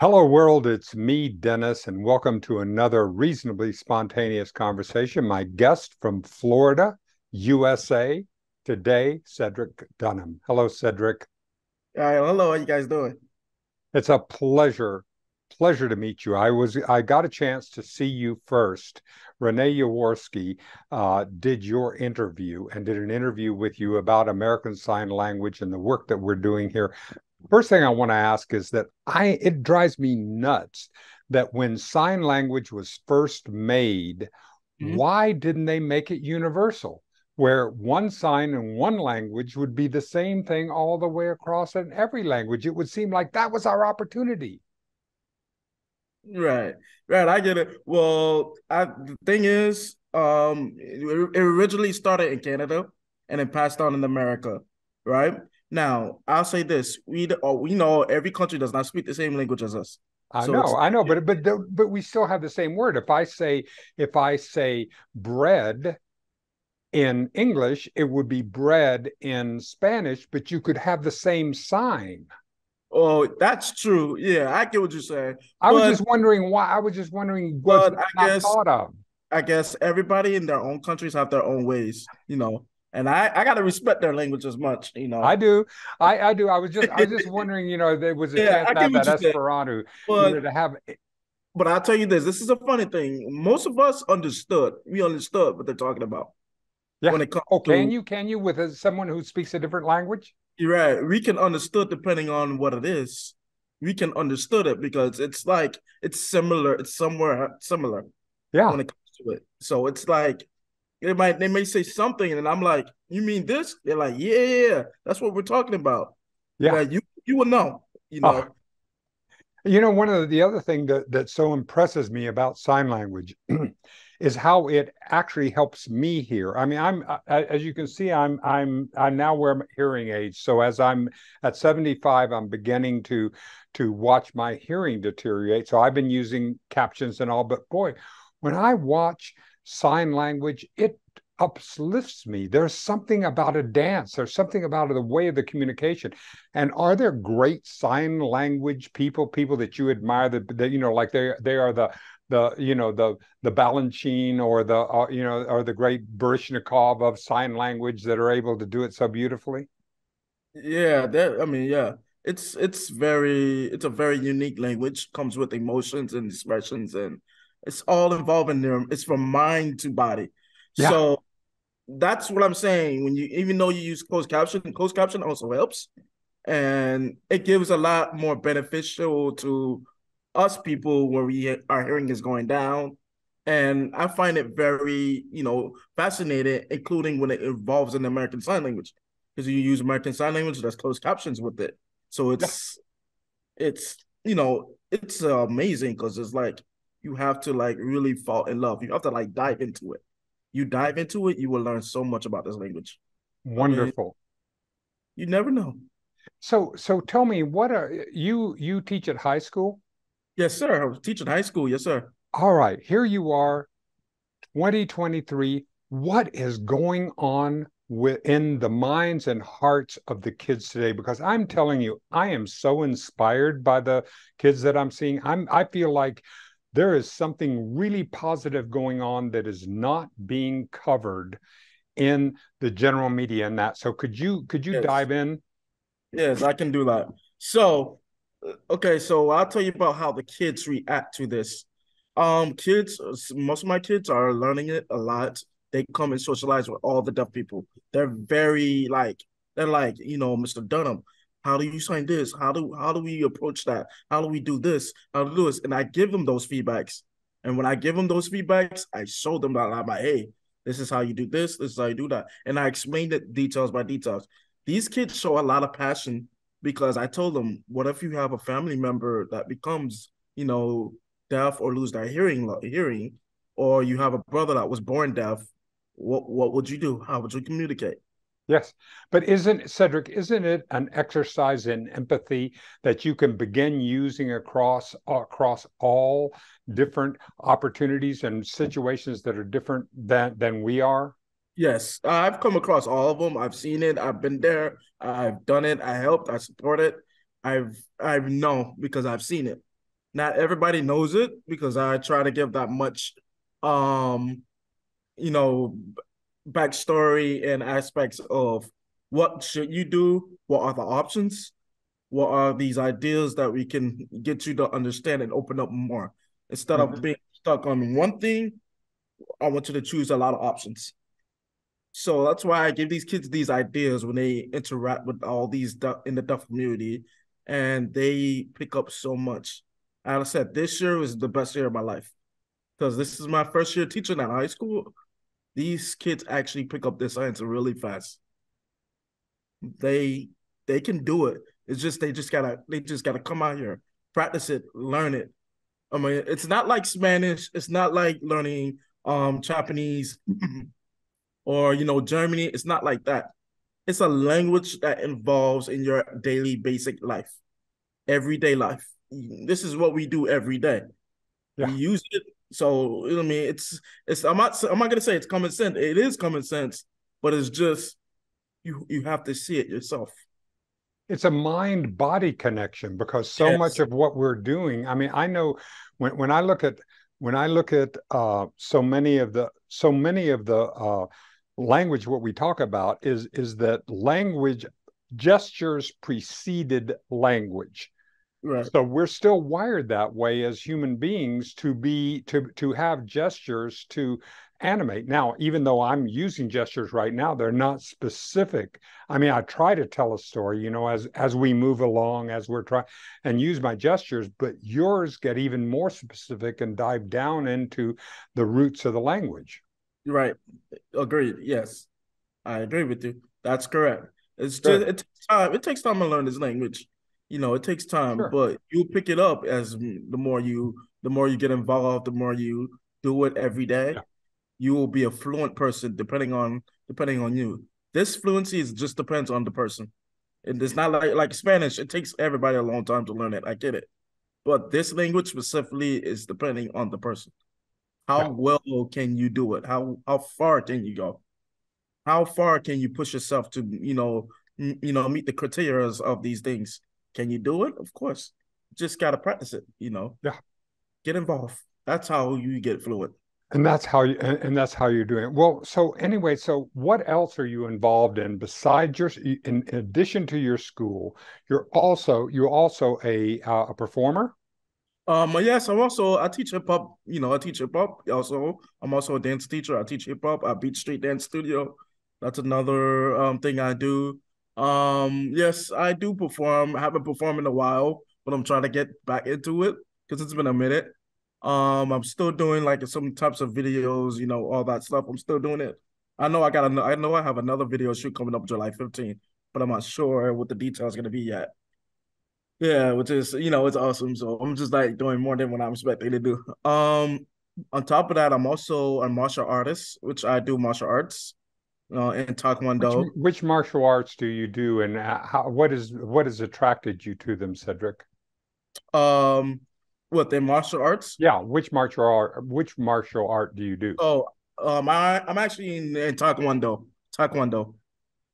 Hello, world. It's me, Dennis, and welcome to another reasonably spontaneous conversation. My guest from Florida, USA, today, Cedric Dunham. Hello, Cedric. Hi, hello. How you guys doing? It's a pleasure, pleasure to meet you. I was I got a chance to see you first. Renee Yaworsky uh, did your interview and did an interview with you about American Sign Language and the work that we're doing here First thing I want to ask is that I it drives me nuts that when sign language was first made, mm-hmm. why didn't they make it universal? Where one sign in one language would be the same thing all the way across in every language. It would seem like that was our opportunity. Right, right. I get it. Well, I, the thing is, um, it, it originally started in Canada and then passed on in America, right? Now, I'll say this: we uh, we know every country does not speak the same language as us. I so know, I know, but but but we still have the same word. If I say if I say bread in English, it would be bread in Spanish, but you could have the same sign. Oh, that's true. Yeah, I get what you're saying. I but, was just wondering why. I was just wondering what I guess, thought of. I guess everybody in their own countries have their own ways. You know, and I, I gotta respect their language as much, you know. I do, I, I do. I was just, I was just wondering, you know, there was a yeah, chance to that Esperanto, but, you know, to have. But I'll tell you this: this is a funny thing. Most of us understood. We understood what they're talking about. Yeah. When it comes oh, can to, you? Can you with a, someone who speaks a different language? You're right. We can understood depending on what it is. We can understood it because it's like it's similar. It's somewhere similar. Yeah. When it comes to it, so it's like they might they may say something, and I'm like, "You mean this?" They're like, "Yeah, yeah, that's what we're talking about." Yeah, like, you you will know, you know. Oh. You know, one of the, the other thing that that so impresses me about sign language is how it actually helps me hear. I mean, I'm as you can see, I'm I'm I now wear hearing aids. So as I'm at 75, I'm beginning to to watch my hearing deteriorate. So I've been using captions and all, but boy, when I watch sign language, it uplifts me. There's something about a dance. There's something about the way of the communication. And are there great sign language people, people that you admire that, that you know, like they they are the the you know the the Balanchine or the uh, you know or the great Baryshnikov of sign language that are able to do it so beautifully? Yeah, that I mean, yeah. It's it's very it's a very unique language, comes with emotions and expressions and it's all involving them. It's from mind to body. Yeah. So that's what I'm saying. When you even though you use closed caption, closed caption also helps. And it gives a lot more beneficial to us people where we our hearing is going down. And I find it very, you know, fascinating, including when it involves an American Sign Language. Because you use American Sign Language, that's closed captions with it. So it's yeah. it's you know, it's amazing because it's like you have to like really fall in love. You have to like dive into it. You dive into it, you will learn so much about this language. Wonderful. I mean, you never know. So so tell me what are you you teach at high school? Yes, sir. I was teaching high school. Yes, sir. All right. Here you are, 2023. What is going on within the minds and hearts of the kids today because i'm telling you i am so inspired by the kids that i'm seeing i'm i feel like there is something really positive going on that is not being covered in the general media and that. So could you could you yes. dive in? Yes i can do that. So uh, okay so i'll tell you about how the kids react to this. Um kids most of my kids are learning it a lot. They come and socialize with all the deaf people. They're very like they're like you know mr dunham how do you sign this? How do how do we approach that? How do we do this? How to do this? And I give them those feedbacks. And when I give them those feedbacks, I show them that I'm like, hey, this is how you do this, this is how you do that. And I explain it details by details. These kids show a lot of passion because I told them, what if you have a family member that becomes, you know, deaf or lose their hearing hearing, or you have a brother that was born deaf, what what would you do? How would you communicate? Yes, but isn't Cedric? Isn't it an exercise in empathy that you can begin using across across all different opportunities and situations that are different than than we are? Yes, I've come across all of them. I've seen it. I've been there. I've done it. I helped. I support it. I've I've know because I've seen it. Not everybody knows it because I try to give that much, um, you know, backstory and aspects of what should you do, what are the options, what are these ideas that we can get you to understand and open up more instead mm-hmm. of being stuck on one thing. I want you to choose a lot of options. So that's why I give these kids these ideas when they interact with all these in the deaf community, and they pick up so much. As I said, this year was the best year of my life because this is my first year teaching at high school. These kids actually pick up their science really fast. They they can do it. It's just they just gotta they just gotta come out here, practice it, learn it. I mean, it's not like Spanish. It's not like learning um Japanese or you know Germany. It's not like that. It's a language that involves in your daily basic life, everyday life. This is what we do every day. Yeah. We use it. So you know I mean, it's it's. I'm not. I'm not gonna say it's common sense. It is common sense, but it's just you. You have to see it yourself it's a mind body connection because so yes. much of what we're doing i mean i know when when i look at when i look at uh, so many of the so many of the uh, language what we talk about is is that language gestures preceded language right so we're still wired that way as human beings to be to to have gestures to animate now even though i'm using gestures right now they're not specific i mean i try to tell a story you know as as we move along as we're trying and use my gestures but yours get even more specific and dive down into the roots of the language Right. Agreed. Yes. I agree with you. That's correct. It's just it takes time. It takes time to learn this language. You know, it takes time, sure. but you pick it up as the more you the more you get involved, the more you do it every day. Yeah. You will be a fluent person depending on depending on you. This fluency is just depends on the person. And it's not like like Spanish. It takes everybody a long time to learn it. I get it. But this language specifically is depending on the person. How yeah. well can you do it? How how far can you go? How far can you push yourself to you know you know meet the criteria of these things? Can you do it? Of course. Just gotta practice it. You know. Yeah. Get involved. That's how you get fluent. And that's how you and, and that's how you're doing it. Well, so anyway, so what else are you involved in besides your in, in addition to your school? You're also you're also a uh, a performer. Um, yes, I'm also I teach hip hop. You know, I teach hip hop. Also, I'm also a dance teacher. I teach hip hop at Beat Street Dance Studio. That's another um thing I do. Um, yes, I do perform. I haven't performed in a while, but I'm trying to get back into it because it's been a minute. Um, I'm still doing like some types of videos, you know, all that stuff. I'm still doing it. I know I got I know I have another video shoot coming up July 15th, but I'm not sure what the details gonna be yet. Yeah, which is you know it's awesome. So I'm just like doing more than what I'm expecting to do. Um, on top of that, I'm also a martial artist, which I do martial arts, uh, in Taekwondo. Which, which martial arts do you do, and how, what is what has attracted you to them, Cedric? Um, what the martial arts? Yeah, which martial art? Which martial art do you do? Oh, um, I I'm actually in, in Taekwondo. Taekwondo.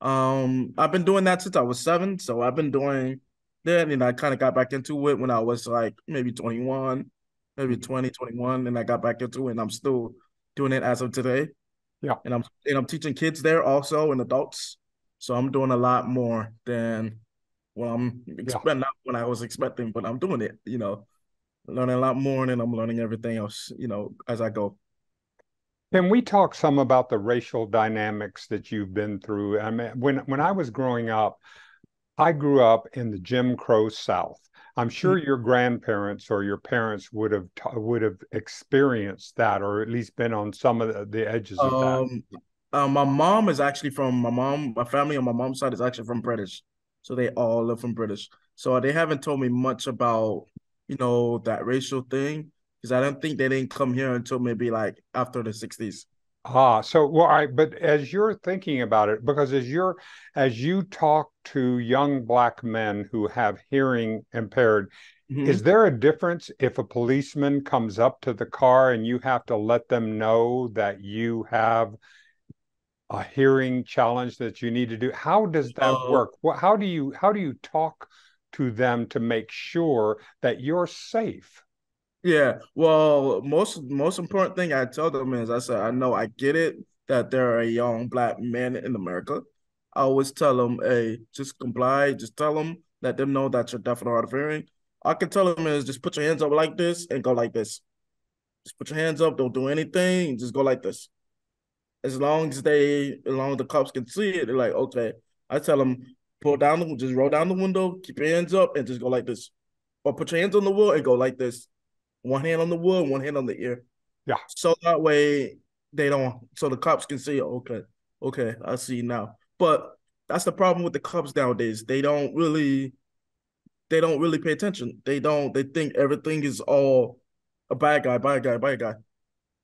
Um, I've been doing that since I was seven, so I've been doing that, and I kind of got back into it when I was like maybe 21, maybe mm-hmm. 20, 21, and I got back into it and I'm still doing it as of today. Yeah. And I'm and I'm teaching kids there also and adults. So I'm doing a lot more than well I'm expecting yeah. I was expecting, but I'm doing it, you know, learning a lot more and I'm learning everything else, you know, as I go. Can we talk some about the racial dynamics that you've been through? I mean, when when I was growing up, I grew up in the Jim Crow South. I'm sure mm-hmm. your grandparents or your parents would have t- would have experienced that, or at least been on some of the, the edges of um, that. Uh, my mom is actually from my mom. My family on my mom's side is actually from British, so they all live from British. So they haven't told me much about you know that racial thing because I don't think they didn't come here until maybe like after the '60s. Ah, so well, I but as you're thinking about it, because as you're as you talk to young black men who have hearing impaired, mm-hmm. is there a difference if a policeman comes up to the car and you have to let them know that you have a hearing challenge that you need to do? How does that uh, work? Well, how do you how do you talk to them to make sure that you're safe? Yeah. Well, most most important thing I tell them is I said, I know I get it that there are young black men in America. I always tell them, hey, just comply, just tell them, let them know that you're deaf and hard of hearing. I can tell them is just put your hands up like this and go like this. Just put your hands up, don't do anything, just go like this. As long as they, as long as the cops can see it, they're like, okay. I tell them, pull down the, just roll down the window, keep your hands up, and just go like this. Or put your hands on the wood and go like this one hand on the wood, one hand on the ear. Yeah. So that way they don't, so the cops can see, okay, okay, I see now. But that's the problem with the cops nowadays. They don't really, they don't really pay attention. They don't. They think everything is all a bad guy, bad guy, bad guy.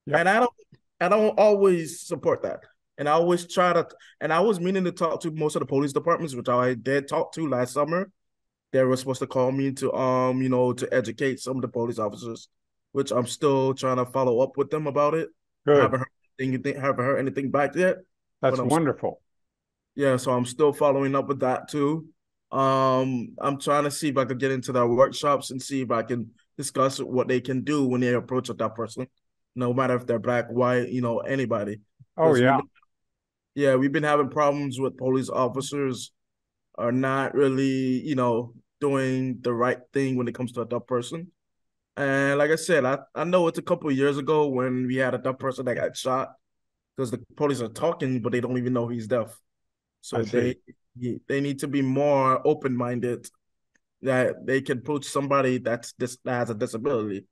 Yep. And I don't, I don't always support that. And I always try to, and I was meaning to talk to most of the police departments, which I did talk to last summer they were supposed to call me to um you know to educate some of the police officers, which I'm still trying to follow up with them about it. Good. I haven't heard anything, haven't heard anything back yet. That's wonderful. Yeah, so I'm still following up with that too. Um, I'm trying to see if I could get into their workshops and see if I can discuss what they can do when they approach that person, no matter if they're black, white, you know, anybody. Oh yeah. We've been, yeah, we've been having problems with police officers are not really, you know, doing the right thing when it comes to a deaf person. And like I said, I, I know it's a couple of years ago when we had a deaf person that got shot because the police are talking, but they don't even know he's deaf. So they they need to be more open minded that they can approach somebody that's this that has a disability.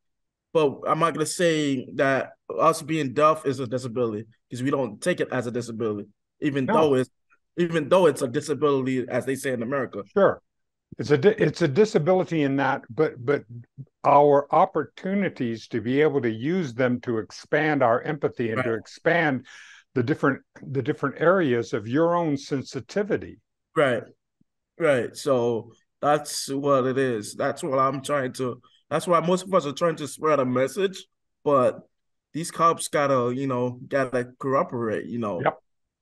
But I'm not gonna say that us being deaf is a disability because we don't take it as a disability, even no. though it's even though it's a disability, as they say in America. Sure it's a it's a disability in that but but our opportunities to be able to use them to expand our empathy and right. to expand the different the different areas of your own sensitivity. Right. Right. So that's what it is. That's what i'm trying to that's why most of us are trying to spread a message but these cops gotta you know gotta cooperate you know. Yep.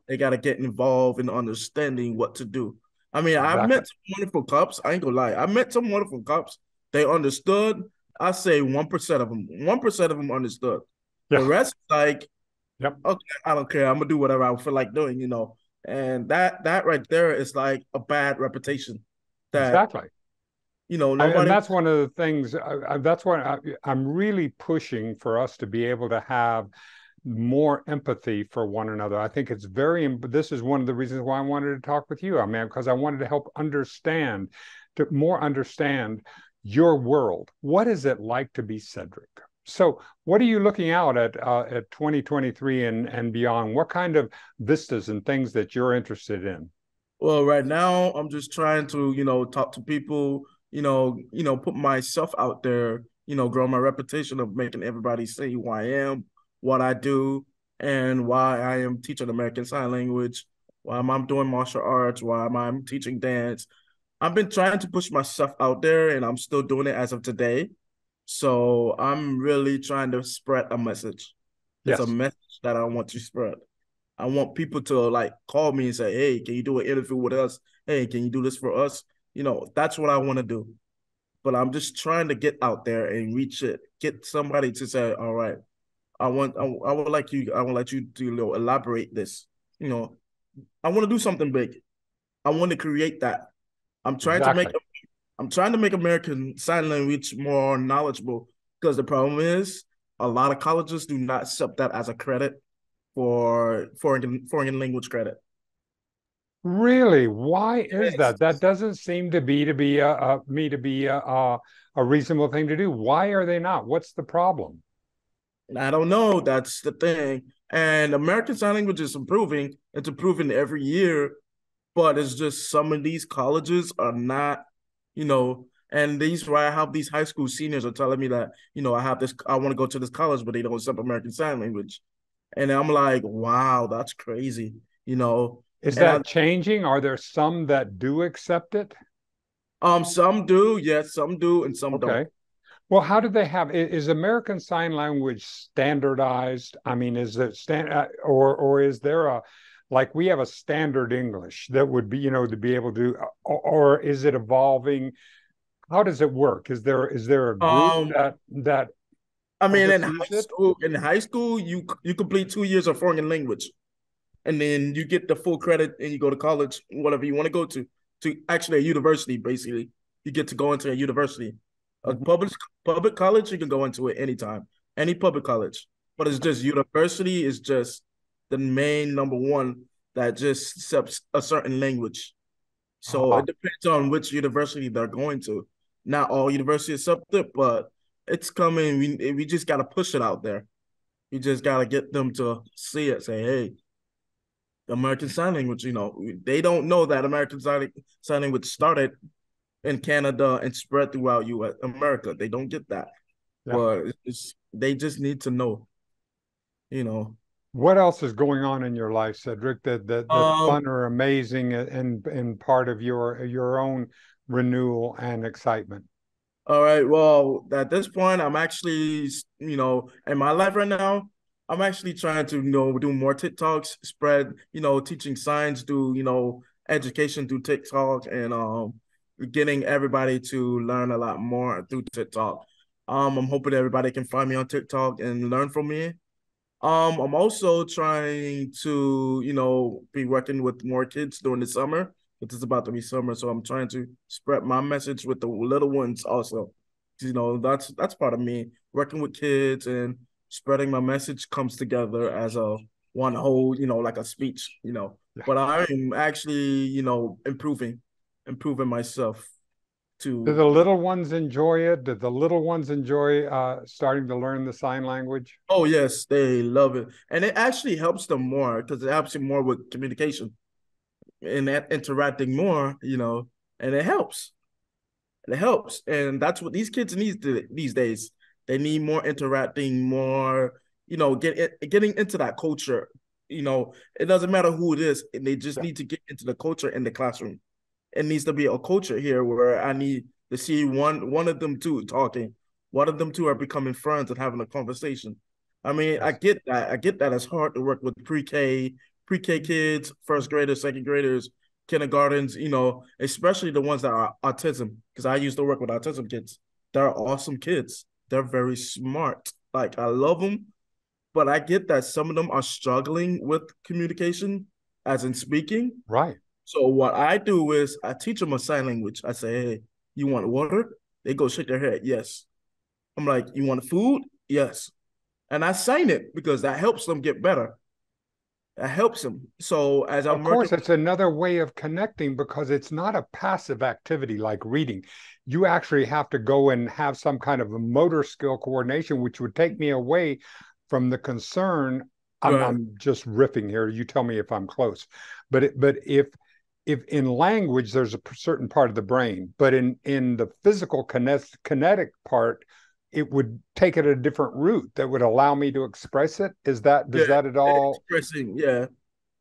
they gotta get involved in understanding what to do I mean, exactly. I met some wonderful cops. I ain't gonna lie. I met some wonderful cops. They understood. I say one percent of them. One percent of them understood. Yeah. The rest, like, yep. okay, I don't care. I'm gonna do whatever I feel like doing. You know, and that that right there is like a bad reputation. That, exactly. You know, nobody. And that's one of the things. I, that's what I, I'm really pushing for us to be able to have more empathy for one another. I think it's very, this is one of the reasons why I wanted to talk with you, I mean, because I wanted to help understand, to more understand your world. What is it like to be Cedric? So, what are you looking out at uh, at 2023 and and beyond? What kind of vistas and things that you're interested in? Well, right now I'm just trying to, you know, talk to people, you know, you know, put myself out there, you know, grow my reputation of making everybody say who I am, what I do and why I am teaching American Sign Language, why I'm doing martial arts, why I'm teaching dance. I've been trying to push myself out there and I'm still doing it as of today. So I'm really trying to spread a message. Yes. It's a message that I want to spread. I want people to like call me and say, Hey, can you do an interview with us? Hey, can you do this for us? You know, that's what I want to do. But I'm just trying to get out there and reach it, get somebody to say, All right, I want I, I would like you I would like you to you know, elaborate this. You know, I want to do something big. I want to create that. I'm trying exactly. to make I'm trying to make American Sign Language more knowledgeable because the problem is a lot of colleges do not accept that as a credit for foreign foreign language credit. Really? Why is that? That doesn't seem to be to be a, a me to be a, a, a reasonable thing to do. Why are they not? What's the problem? I don't know. That's the thing. And American Sign Language is improving. It's improving every year, but it's just some of these colleges are not, you know, and these why I have these high school seniors are telling me that, you know, I have this, I want to go to this college, but they don't accept American Sign Language. And I'm like, wow, that's crazy. You know, is that I, changing? Are there some that do accept it? Um, some do, yes, some do, and some okay. don't. Well, how do they have? Is American Sign Language standardized? I mean, is it stand uh, or or is there a like we have a standard English that would be you know to be able to, or, or is it evolving? How does it work? Is there is there a group um, that that I mean, in high school, in high school, you you complete two years of foreign language, and then you get the full credit, and you go to college, whatever you want to go to, to actually a university. Basically, you get to go into a university, a mm-hmm. public public college. You can go into it anytime, any public college. But it's just university is just the main number one that just accepts a certain language. So uh-huh. it depends on which university they're going to. Not all universities accept it, but it's coming. We we just gotta push it out there. You just gotta get them to see it. Say, hey, American Sign Language. You know, they don't know that American Sign, Sign Language started in Canada and spread throughout U.S. America. They don't get that, yeah. but they just need to know. You know, what else is going on in your life, Cedric? That that, um, fun or amazing and and part of your your own renewal and excitement. All right. Well, at this point, I'm actually, you know, in my life right now, I'm actually trying to, you know, do more TikToks, spread, you know, teaching science, do, you know, education through TikTok, and um, getting everybody to learn a lot more through TikTok. Um, I'm hoping everybody can find me on TikTok and learn from me. Um, I'm also trying to, you know, be working with more kids during the summer. It's about to be summer, so I'm trying to spread my message with the little ones also. You know, that's that's part of me working with kids and spreading my message comes together as a one whole, you know, like a speech, you know. But I'm actually, you know, improving, improving myself to do the little ones enjoy it? Did the little ones enjoy uh, starting to learn the sign language? Oh yes they love it. And it actually helps them more because it helps them more with communication and that interacting more you know and it helps. It helps. And that's what these kids need to, these days. They need more interacting more you know get getting into that culture you know. It doesn't matter who it is and they just need to get into the culture in the classroom it needs to be a culture here where I need to see one one of them two talking, one of them two are becoming friends and having a conversation. I mean, I get that. I get that it's hard to work with pre-K, pre-K kids, first graders, second graders, kindergartens, you know, especially the ones that are autism. Because I used to work with autism kids. They're awesome kids. They're very smart. Like I love them, but I get that some of them are struggling with communication, as in speaking. Right. So what I do is I teach them a sign language. I say, hey, you want water? They go shake their head. Yes. I'm like, you want food? Yes. And I sign it because that helps them get better. That helps them. So as I'm of course, working- it's another way of connecting because it's not a passive activity like reading. You actually have to go and have some kind of a motor skill coordination, which would take me away from the concern. I'm, right. I'm just riffing here. You tell me if I'm close, but it, but if if in language there's a certain part of the brain but in in the physical kinetic, kinetic part it would take it a different route that would allow me to express it. Is that does yeah, that at all expressing yeah.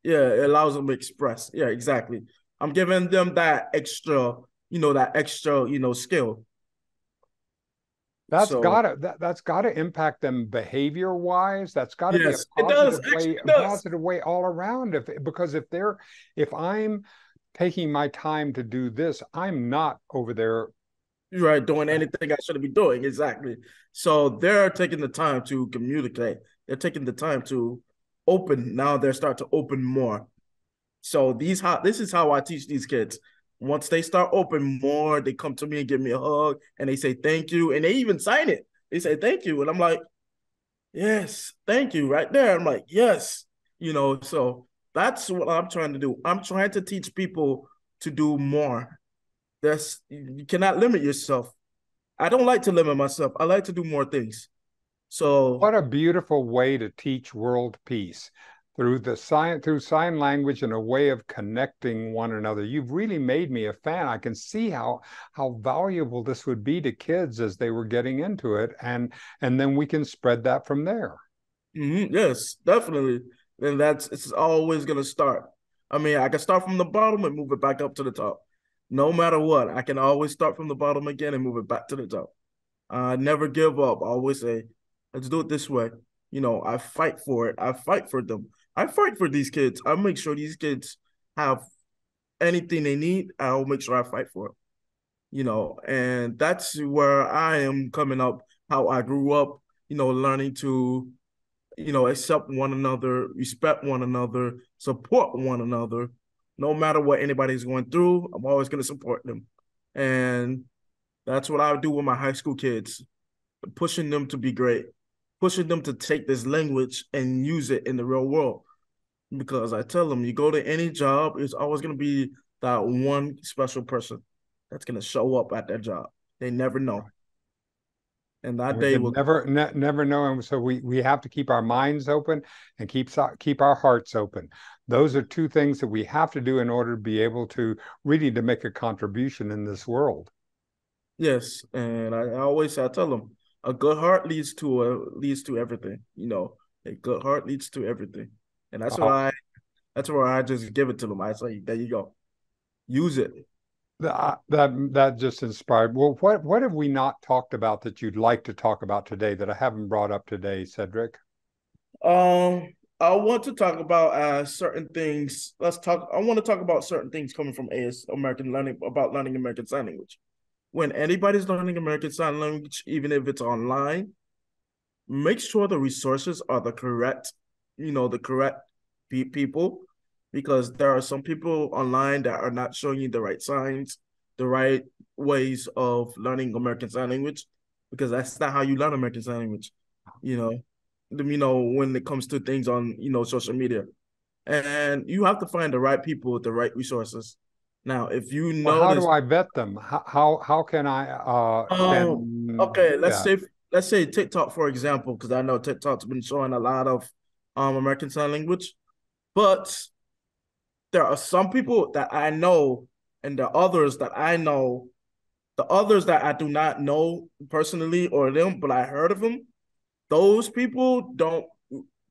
Yeah it allows them to express. Yeah exactly. I'm giving them that extra you know that extra you know skill. That's so, gotta that, that's gotta impact them behavior wise that's gotta yes, be a positive way a positive way all around if because if they're if i'm taking my time to do this. I'm not over there. Right, doing anything I shouldn't be doing. Exactly. So they're taking the time to communicate. They're taking the time to open. Now they're starting to open more. So these how this is how I teach these kids. Once they start open more, they come to me and give me a hug and they say thank you. And they even sign it. They say thank you. And I'm like, yes, thank you, right there. I'm like, yes. You know, so that's what I'm trying to do. I'm trying to teach people to do more. There's you cannot limit yourself. I don't like to limit myself. I like to do more things. So what a beautiful way to teach world peace through the sign through sign language and a way of connecting one another. You've really made me a fan. I can see how how valuable this would be to kids as they were getting into it, and and then we can spread that from there. Mm-hmm. Yes, definitely then that's it's always gonna start. I mean, I can start from the bottom and move it back up to the top. No matter what, I can always start from the bottom again and move it back to the top. I never give up. I always say, let's do it this way. You know, I fight for it. I fight for them. I fight for these kids. I make sure these kids have anything they need. I'll make sure I fight for it. You know, and that's where I am coming up, how I grew up, you know, learning to, you know, accept one another, respect one another, support one another. No matter what anybody's going through, I'm always going to support them. And that's what I do with my high school kids, pushing them to be great, pushing them to take this language and use it in the real world. Because I tell them, you go to any job, it's always going to be that one special person that's going to show up at that job. They never know and that day will never ne- never know and so we we have to keep our minds open and keep keep our hearts open. Those are two things that we have to do in order to be able to really to make a contribution in this world. Yes and i, I always i tell them a good heart leads to a leads to everything you know? A good heart leads to everything. And that's uh-huh. why i that's where i just give it to them i say there you go. Use it that that that just inspired. Well, what what have we not talked about that you'd like to talk about today that I haven't brought up today, Cedric? Um, I want to talk about uh certain things. Let's talk. I want to talk about certain things coming from AS American learning about learning American Sign Language. When anybody's learning American Sign Language, even if it's online, make sure the resources are the correct, you know, the correct pe- people because there are some people online that are not showing you the right signs, the right ways of learning American Sign Language, because that's not how you learn American Sign Language. You know, you know when it comes to things on you know social media, and you have to find the right people with the right resources. Now, if you know, well, how do I vet them? How how, how can I? Uh, can, okay. Let's yeah. say let's say TikTok for example, because I know TikTok's been showing a lot of um American Sign Language, but there are some people that I know and the others that I know, the others that I do not know personally or them, but I heard of them, those people don't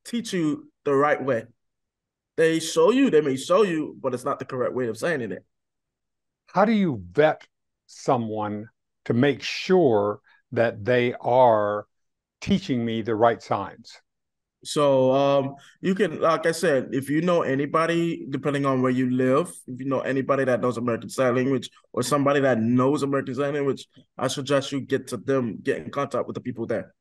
teach you the right way. They show you, they may show you, but it's not the correct way of saying it. How do you vet someone to make sure that they are teaching me the right signs? So um, you can, like I said, if you know anybody, depending on where you live, if you know anybody that knows American Sign Language or somebody that knows American Sign Language, I suggest you get to them, get in contact with the people there.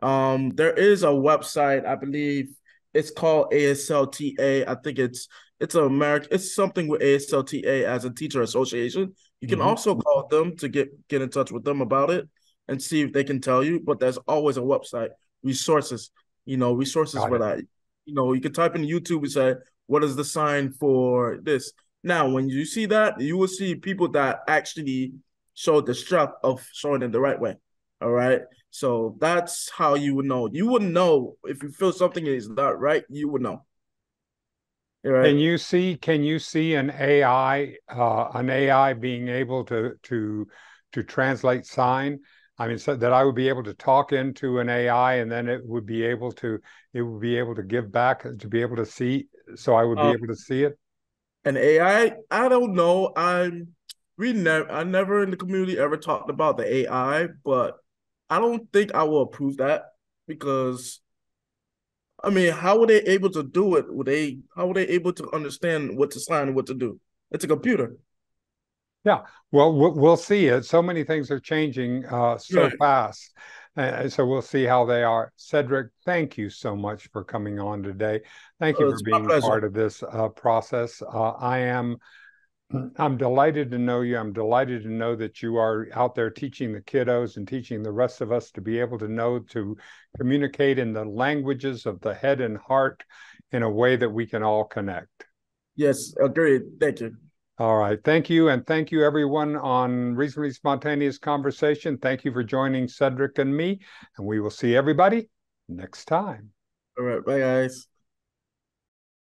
Um, there is a website, I believe it's called ASLTA. I think it's it's a American, it's something with ASLTA as a teacher association. You can mm-hmm. also call them to get get in touch with them about it and see if they can tell you. But there's always a website resources you know, resources Got for it. that. You know, you can type in YouTube and say, what is the sign for this? Now, when you see that, you will see people that actually show the strap of showing it the right way. All right. So that's how you would know. You would know if you feel something is not right, you would know. Right. Can you see can you see an AI uh, an AI being able to to to translate sign? I mean, so that I would be able to talk into an AI and then it would be able to, it would be able to give back to be able to see. So I would be um, able to see it. An AI, I don't know. I'm we never, I never in the community ever talked about the AI, but I don't think I will approve that because, I mean, how were they able to do it? Were they, how were they able to understand what to sign and what to do? It's a computer. Yeah, well, we'll see. It so many things are changing uh, so right. fast, uh, so we'll see how they are. Cedric, thank you so much for coming on today. Thank you oh, for being part of this uh, process. Uh, I am. I'm delighted to know you. I'm delighted to know that you are out there teaching the kiddos and teaching the rest of us to be able to know to communicate in the languages of the head and heart in a way that we can all connect. Yes, agreed. Thank you. All right. Thank you. And thank you, everyone, on Reasonably Spontaneous Conversation. Thank you for joining Cedric and me. And we will see everybody next time. All right. Bye, guys.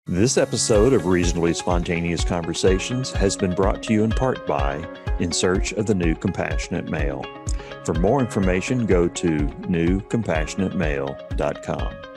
This episode of Reasonably Spontaneous Conversations has been brought to you in part by In Search of the New Compassionate Male. For more information, go to newcompassionatemale.com.